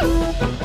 Woo!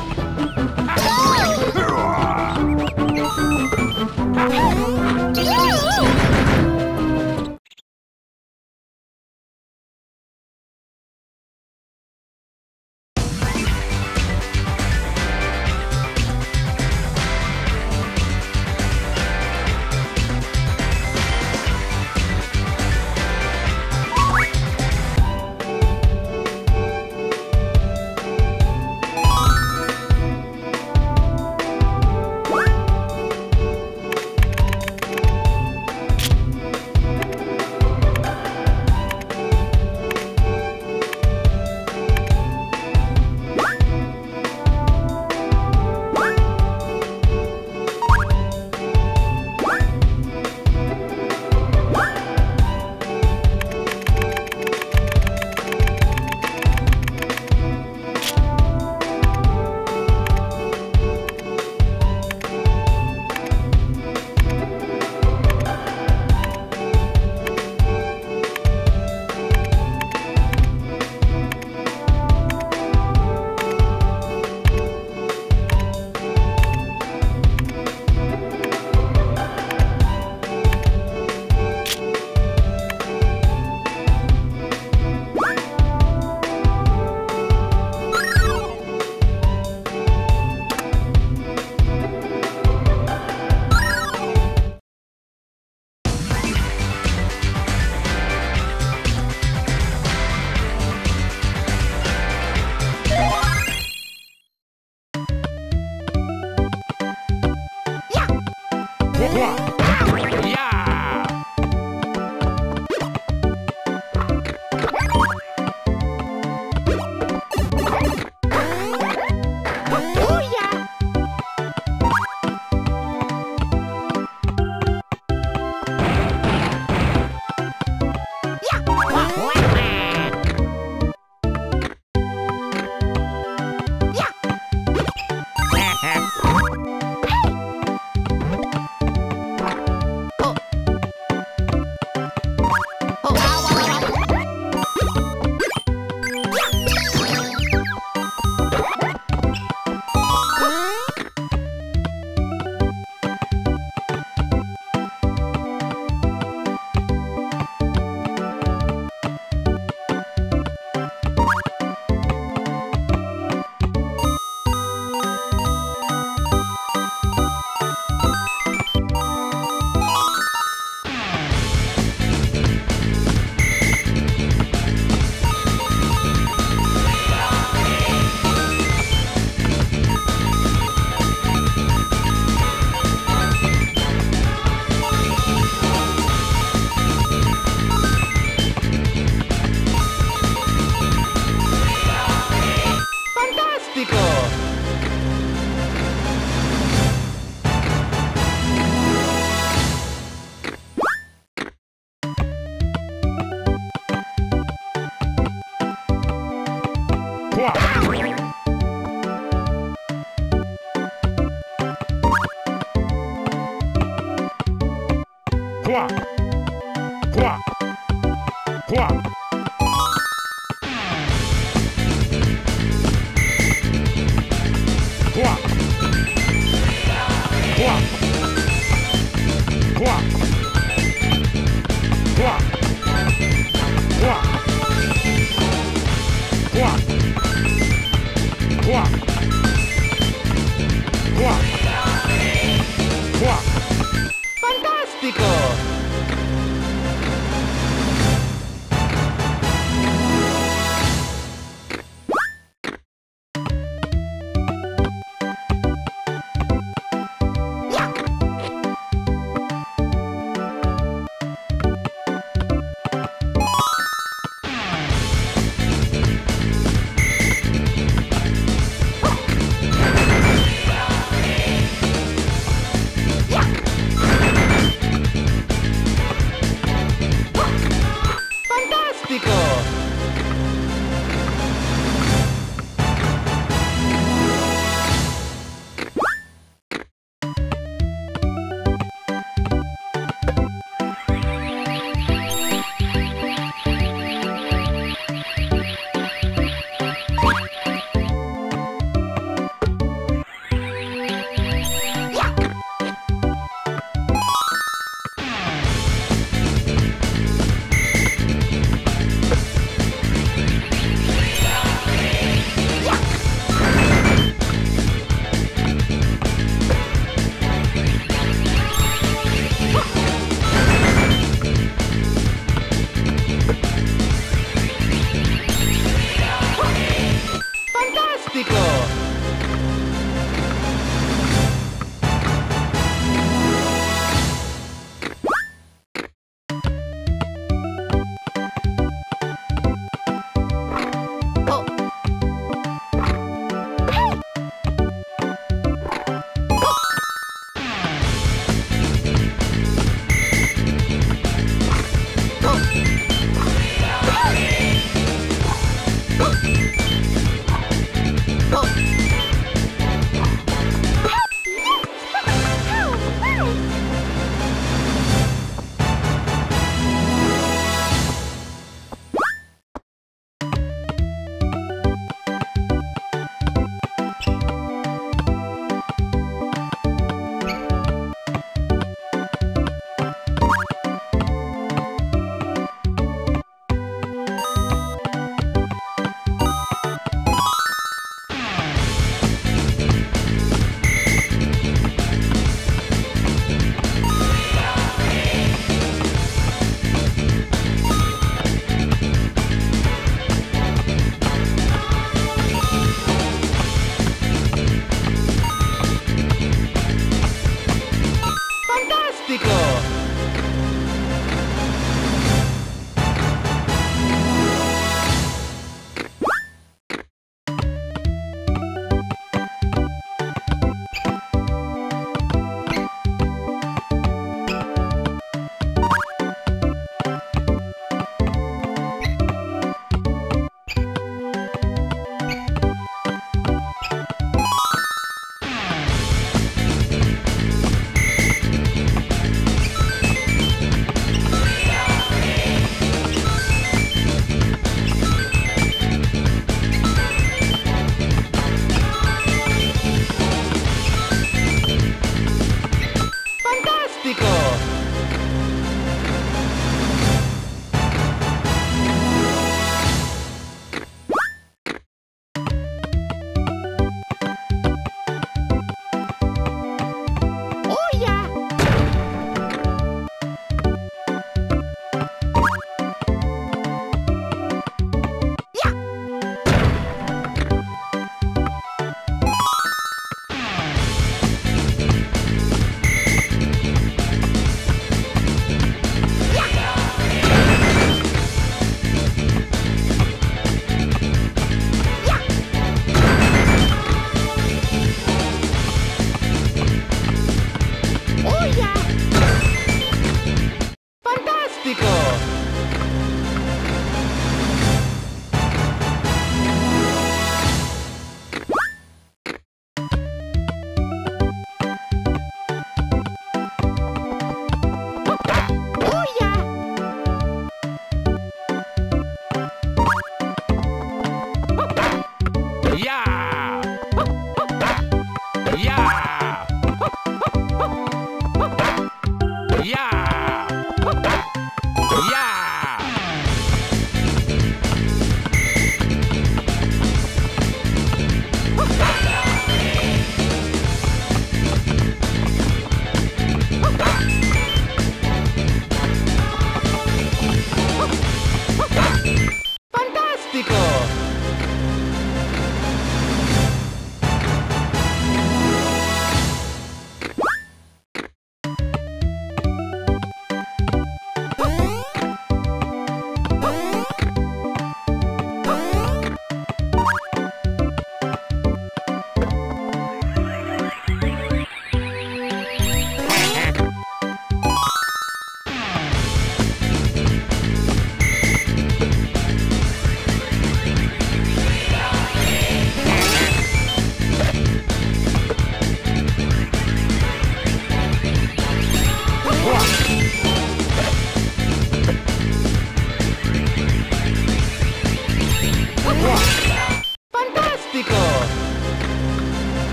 fantástico.